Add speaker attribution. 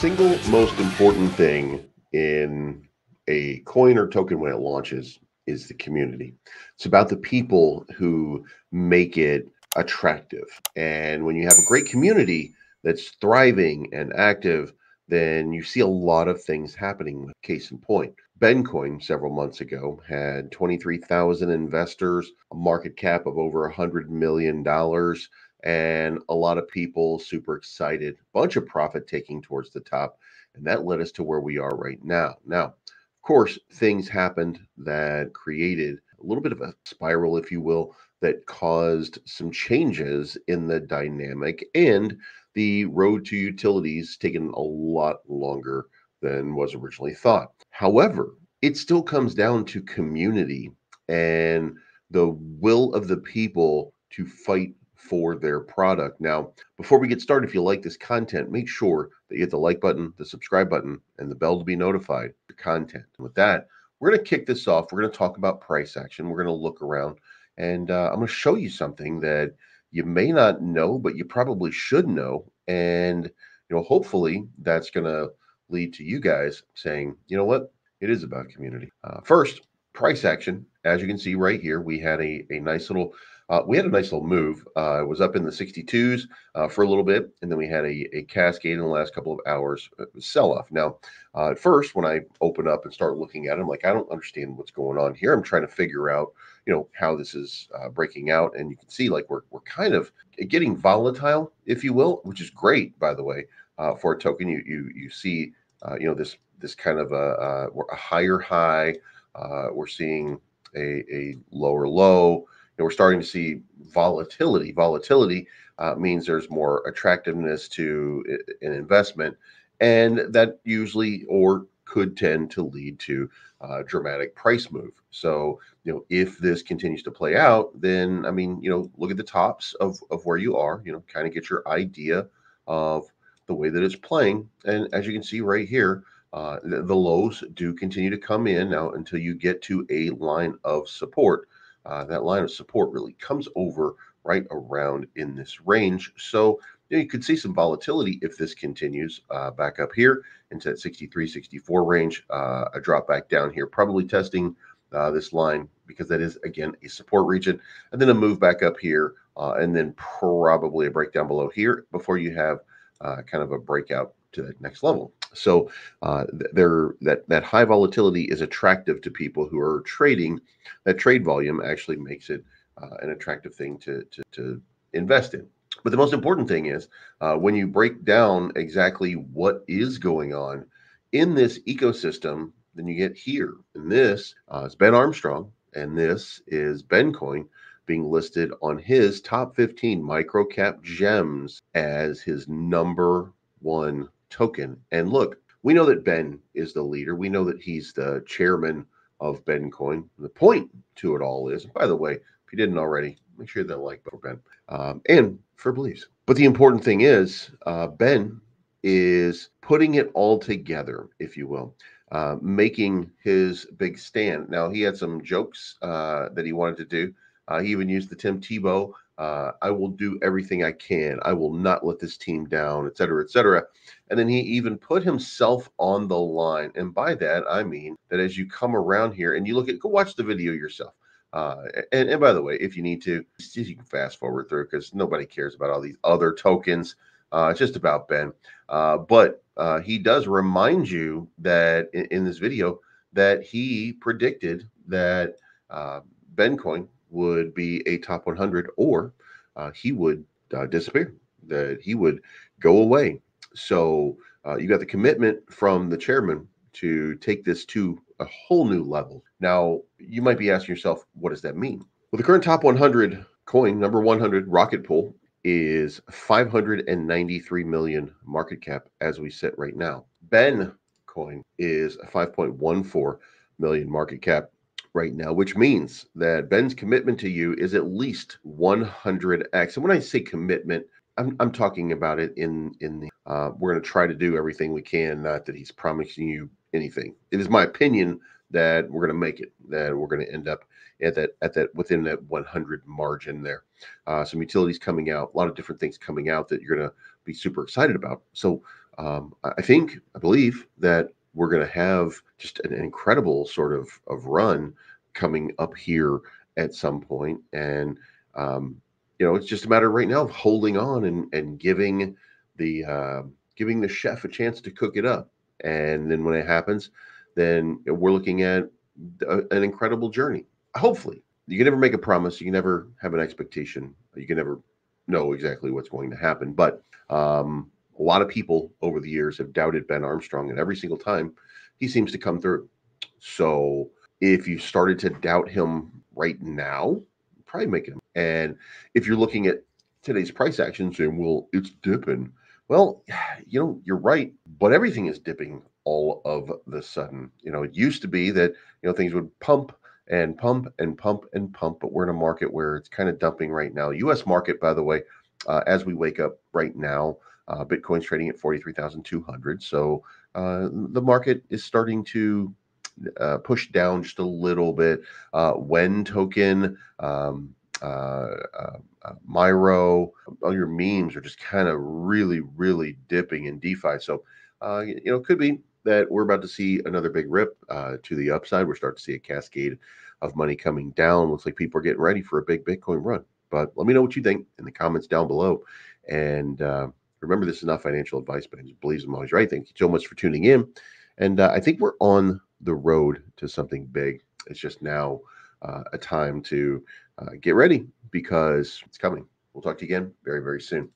Speaker 1: single most important thing in a coin or token when it launches is the community. It's about the people who make it attractive. And when you have a great community that's thriving and active, then you see a lot of things happening. Case in point, Bencoin several months ago had 23,000 investors, a market cap of over $100 million, and a lot of people super excited, bunch of profit taking towards the top. And that led us to where we are right now. Now, of course, things happened that created a little bit of a spiral, if you will, that caused some changes in the dynamic and the road to utilities taken a lot longer than was originally thought. However, it still comes down to community and the will of the people to fight for their product. Now, before we get started, if you like this content, make sure that you hit the like button, the subscribe button, and the bell to be notified for content. And with that, we're going to kick this off. We're going to talk about price action. We're going to look around and uh, I'm going to show you something that you may not know, but you probably should know. And, you know, hopefully that's going to lead to you guys saying, you know what, it is about community. Uh, first, price action. As you can see right here, we had a, a nice little uh, we had a nice little move. Uh, it was up in the 62s uh, for a little bit, and then we had a, a cascade in the last couple of hours uh, sell off. Now, uh, at first, when I open up and start looking at it, I'm like, I don't understand what's going on here. I'm trying to figure out, you know, how this is uh, breaking out, and you can see like we're we're kind of getting volatile, if you will, which is great, by the way, for a token. You you you see, you know, this this kind of a, a higher high. we're seeing a, a lower low know, we're starting to see volatility. Volatility uh, means there's more attractiveness to an investment, and that usually or could tend to lead to a dramatic price move. So, you know, if this continues to play out, then I mean, you know, look at the tops of of where you are. You know, kind of get your idea of the way that it's playing, and as you can see right here. Uh, the, the lows do continue to come in now until you get to a line of support uh, that line of support really comes over right around in this range. So you, know, you could see some volatility if this continues uh, back up here into that 63, 64 range, uh, a drop back down here, probably testing uh, this line because that is, again, a support region, and then a move back up here, uh, and then probably a breakdown below here before you have uh, kind of a breakout to that next level. So uh, there that that high volatility is attractive to people who are trading. That trade volume actually makes it uh, an attractive thing to, to, to invest in. But the most important thing is uh, when you break down exactly what is going on in this ecosystem, then you get here. And this uh, is Ben Armstrong, and this is Bencoin being listed on his top 15 microcap gems as his number one token. And look, we know that Ben is the leader. We know that he's the chairman of Bencoin. The point to it all is, by the way, if you didn't already, make sure that like for Ben um, and for Bleeves. But the important thing is, uh, Ben is putting it all together, if you will, uh, making his big stand. Now, he had some jokes uh, that he wanted to do. Uh, he even used the Tim Tebow uh, I will do everything I can. I will not let this team down, et cetera, et cetera. And then he even put himself on the line. And by that, I mean that as you come around here and you look at, go watch the video yourself. Uh, and, and by the way, if you need to, you can fast forward through because nobody cares about all these other tokens. Uh, it's just about Ben. Uh, but uh, he does remind you that in, in, this video that he predicted that uh, Bencoin would be a top 100 or uh, he would uh, disappear, that he would go away. So uh, you got the commitment from the chairman to take this to a whole new level. Now, you might be asking yourself, what does that mean? Well, the current top 100 coin, number 100 rocket pool, is 593 million market cap as we sit right now. Ben coin is 5.14 million market cap right now, which means that Ben's commitment to you is at least 100x. And when I say commitment, I'm, I'm talking about it in in the uh, we're going to try to do everything we can. Not that he's promising you anything. It is my opinion that we're going to make it. That we're going to end up at that at that within that 100 margin there. Uh, some utilities coming out, a lot of different things coming out that you're going to be super excited about. So um, I think, I believe that we're going to have just an incredible sort of, of run coming up here at some. And, um, you know, it's just a matter right now of holding on and, and giving the, uh, giving the chef a chance to cook it up. And then when it happens, then we're looking at a, an incredible journey. Hopefully, you can never make a promise. You can never have an expectation. You can never know exactly what's going to happen. But um, a lot of people over the years have doubted Ben Armstrong, and every single time he seems to come through. So if you started to doubt him right now, probably make him. And if you're looking at today's price action saying, well, it's dipping. Well, you know, you're right, but everything is dipping all of the sudden. You know, it used to be that, you know, things would pump and pump and pump and pump, but we're in a market where it's kind of dumping right now. US market, by the way, uh, as we wake up right now, uh, Bitcoin's trading at 43,200. So uh, the market is starting to uh, push down just a little bit. Uh, WEN token, um, uh, uh, Myro, all your memes are just kind of really, really dipping in DeFi. So, you know, it could be that we're about to see another big rip to the upside. We're starting to see a cascade of money coming down. Looks like people are getting ready for a big Bitcoin run. But let me know what you think in the comments down below. And remember, this is not financial advice, but I just believe I'm always right. Thank you so much for tuning in. And uh, I think we're on the road to something big. It's just now uh, a time to uh, get ready because it's coming. We'll talk to you again very, very soon.